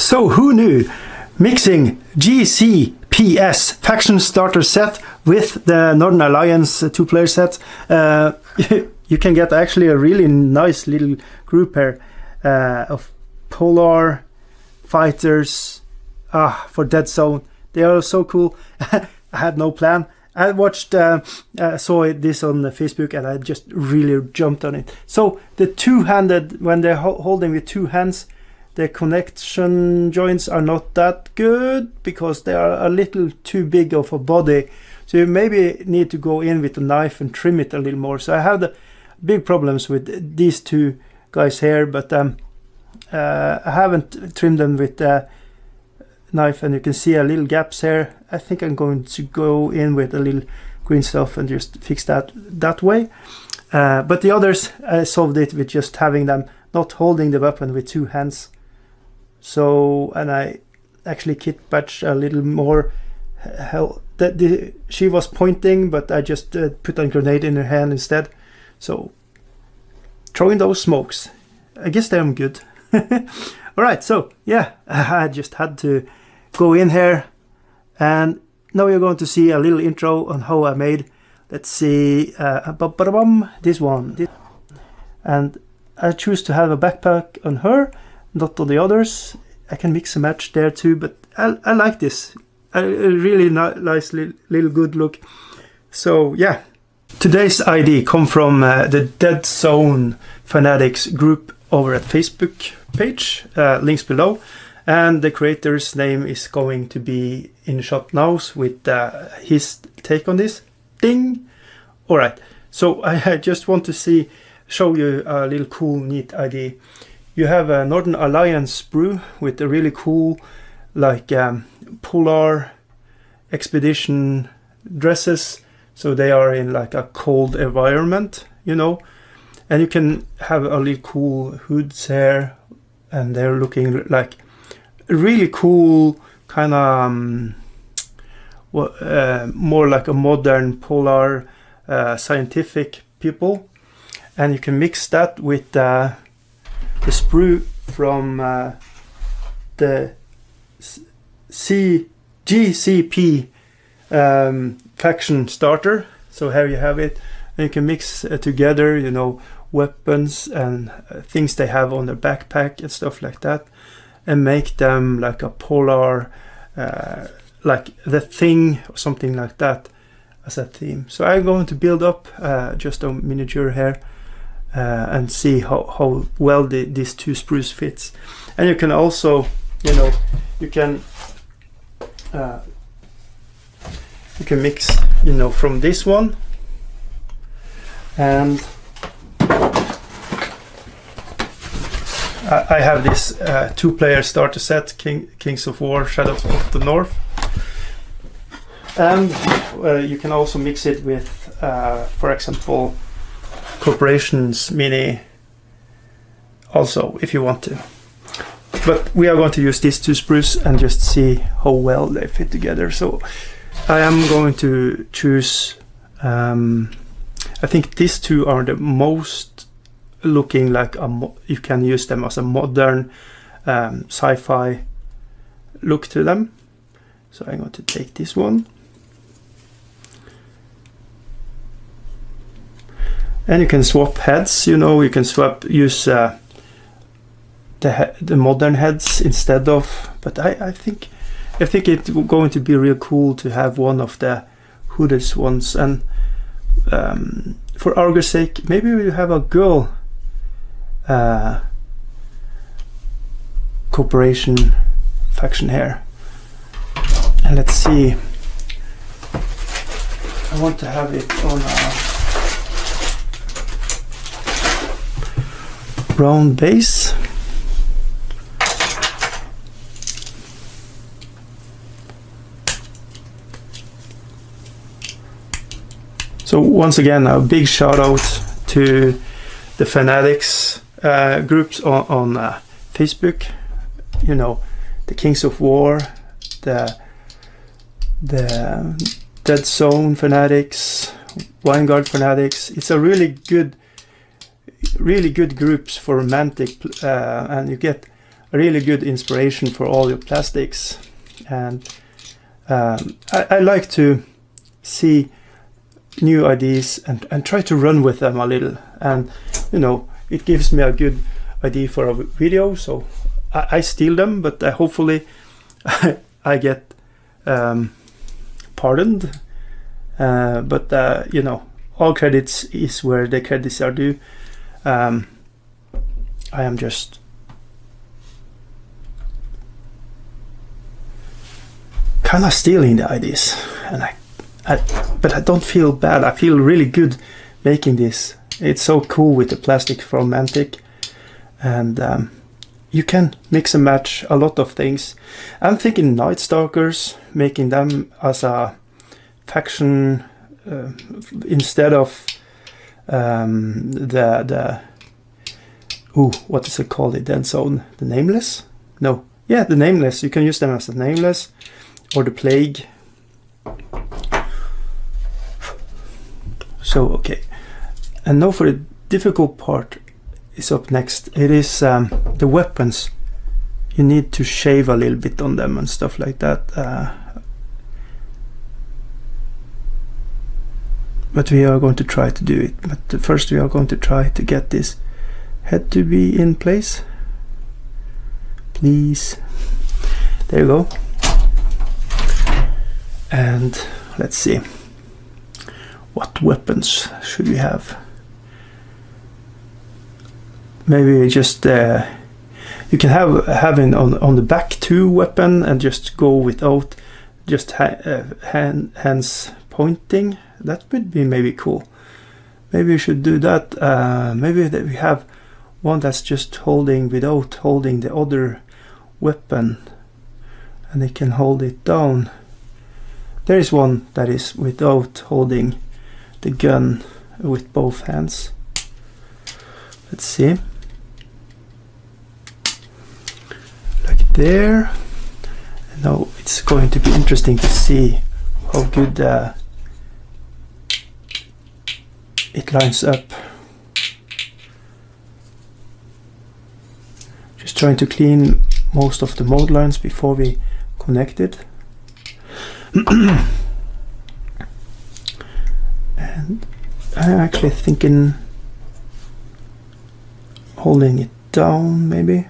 So who knew? Mixing GCPS faction starter set with the Northern Alliance two-player set, uh, you can get actually a really nice little group here uh, of Polar fighters ah, for Dead Zone. They are so cool. I had no plan. I watched, uh, uh, saw this on Facebook, and I just really jumped on it. So the two-handed, when they're ho holding with two hands, the connection joints are not that good because they are a little too big of a body. So you maybe need to go in with a knife and trim it a little more. So I have the big problems with these two guys here, but um, uh, I haven't trimmed them with a knife and you can see a little gaps here. I think I'm going to go in with a little green stuff and just fix that that way. Uh, but the others, I solved it with just having them not holding the weapon with two hands so and I actually kitbash a little more hell that the she was pointing but I just uh, put a grenade in her hand instead. So throwing those smokes I guess they're good. All right so yeah I just had to go in here. And now you're going to see a little intro on how I made let's see uh, this one. And I choose to have a backpack on her not on the others. I can mix and match there too, but I, I like this. A, really nice little good look. So yeah, today's ID come from uh, the Dead Zone Fanatics group over at Facebook page, uh, links below. And the creator's name is going to be in shop now with uh, his take on this. Ding! Alright, so I just want to see, show you a little cool, neat ID you have a Northern Alliance sprue with a really cool like um, polar expedition dresses. So they are in like a cold environment you know? And you can have a really cool hoods here and they're looking like really cool kind of um, uh, more like a modern polar uh, scientific people. And you can mix that with uh, the sprue from uh, the C GCP um, faction starter. So here you have it, and you can mix uh, together, you know, weapons and uh, things they have on their backpack and stuff like that, and make them like a polar, uh, like the thing or something like that as a theme. So I'm going to build up uh, just a miniature here uh, and see how, how well the, these two sprues fits. And you can also you know you can uh, you can mix you know from this one and I have this uh, two-player starter set, King, Kings of War, Shadows of the North, and uh, you can also mix it with, uh, for example, corporations mini also if you want to. But we are going to use these two sprues and just see how well they fit together. So I am going to choose um, I think these two are the most looking like a you can use them as a modern um, sci-fi look to them. So I'm going to take this one and you can swap heads you know you can swap use uh, the the modern heads instead of but I, I think I think it's going to be real cool to have one of the hooded ones. And um, for argument's sake maybe we have a girl uh, corporation faction here. And let's see. I want to have it on a brown base. So once again, a big shout out to the Fanatics uh, groups on, on uh, Facebook. You know, the Kings of War, the the Dead Zone Fanatics, Vanguard Fanatics. It's a really good really good groups for romantic uh, and you get really good inspiration for all your plastics. And um, I, I like to see new ideas and, and try to run with them a little. And you know, it gives me a good idea for a video. So I, I steal them, but uh, hopefully I get um, pardoned. Uh, but uh, you know, all credits is where the credits are due. Um, I am just kind of stealing the ideas, and I, I, but I don't feel bad. I feel really good making this. It's so cool with the plastic from Mantic, and um, you can mix and match a lot of things. I'm thinking Night Stalkers, making them as a faction uh, instead of um, the the ooh what is it called? The Dead Zone, the Nameless? No, yeah, the Nameless. You can use them as the Nameless or the Plague. So okay, and now for the difficult part is up next. It is um, the weapons. You need to shave a little bit on them and stuff like that. Uh, but we are going to try to do it. But first we are going to try to get this head to be in place. Please. There you go. And let's see. What weapons should we have? maybe just uh, you can have having on on the back two weapon and just go without just ha uh, hand, hands pointing that would be maybe cool. Maybe we should do that uh, maybe that we have one that's just holding without holding the other weapon and they can hold it down. There is one that is without holding the gun with both hands. Let's see. Like there. now it's going to be interesting to see how good uh, it lines up. Just trying to clean most of the mode lines before we connect it. and I'm actually thinking holding it down maybe.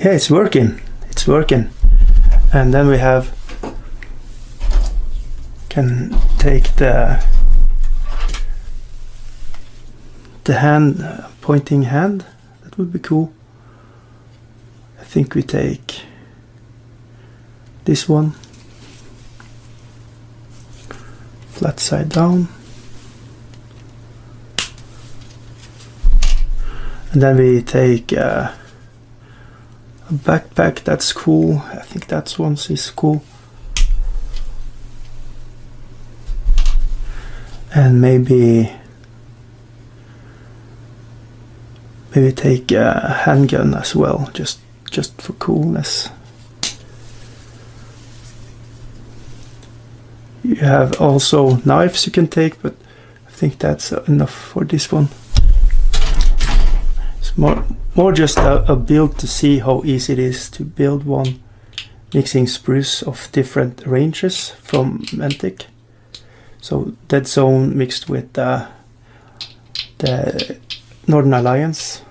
Yeah it's working. It's working. And then we have can take the the hand pointing hand. That would be cool. I think we take this one. Flat side down. And then we take uh, backpack that's cool. I think that's one is cool. And maybe maybe take a handgun as well just just for coolness. You have also knives you can take but I think that's enough for this one it's more more just a, a build to see how easy it is to build one mixing sprues of different ranges from Mantic. So Dead Zone mixed with uh, the Northern Alliance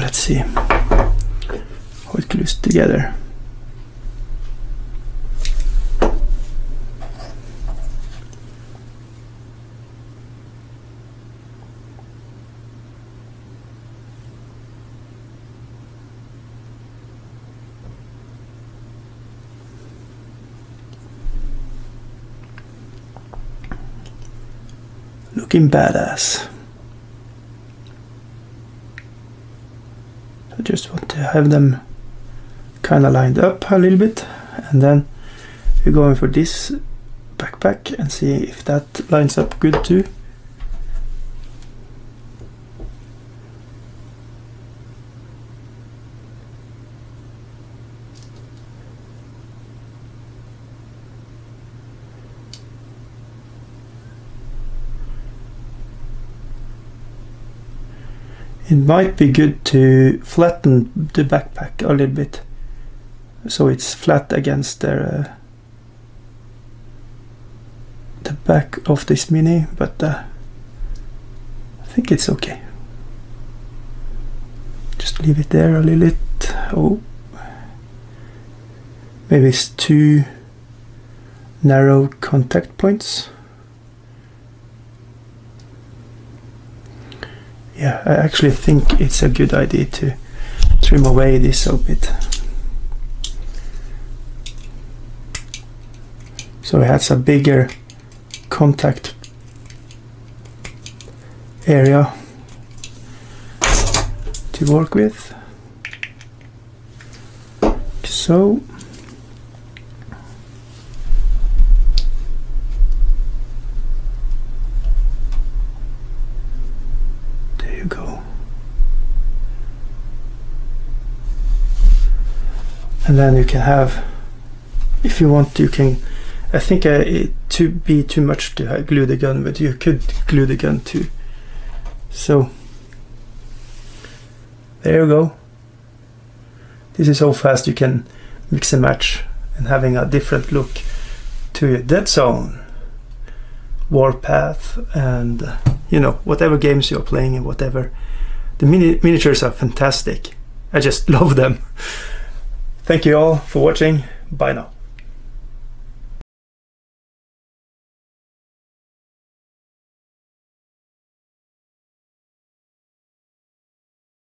let's see how it glues together. Looking badass. I just want to have them kind of lined up a little bit and then we're going for this backpack and see if that lines up good too. It might be good to flatten the backpack a little bit so it's flat against the, uh, the back of this mini but uh, I think it's okay. Just leave it there a little bit. Oh. Maybe it's too narrow contact points yeah I actually think it's a good idea to trim away this a bit. So it has a bigger contact area to work with. So there you go and then you can have if you want you can I think uh, it to be too much to glue the gun but you could glue the gun too. So there you go. This is how fast you can mix and match and having a different look to your Dead Zone Warpath and you know whatever games you're playing and whatever. The mini miniatures are fantastic. I just love them thank you all for watching. Bye now